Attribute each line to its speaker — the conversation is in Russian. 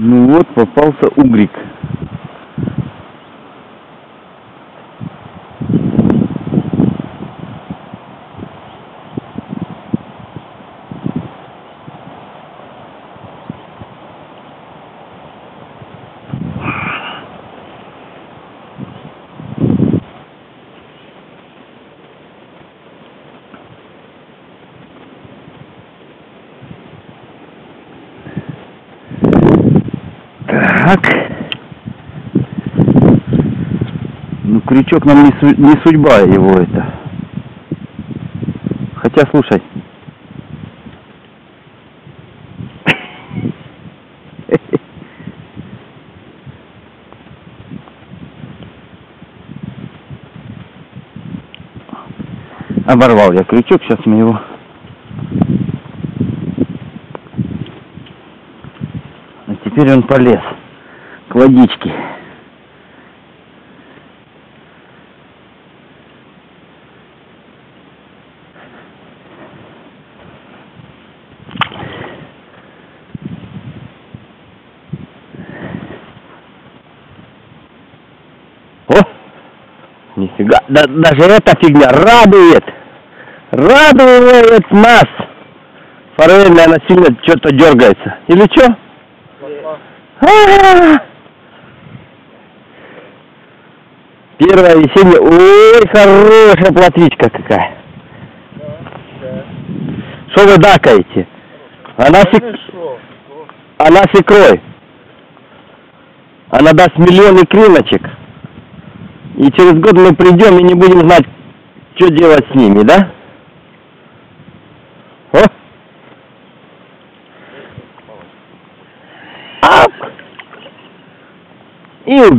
Speaker 1: Ну вот, попался угрик. Так. Ну, крючок нам не, су- не судьба его это. Хотя, слушай. Оборвал я крючок, сейчас мы его... А теперь он полез к водичке. О! Нифига, да, даже эта фигня радует! Радует нас! Форель, она сильно что-то дергается. Или что? А-а-а! Первая весенняя. Ой, хорошая плотвичка какая. Что вы дакаете? Она, сек... Она с икрой. Она даст миллионы клиночек. И через год мы придем и не будем знать, что делать с ними, да? О! Ап! И убежал.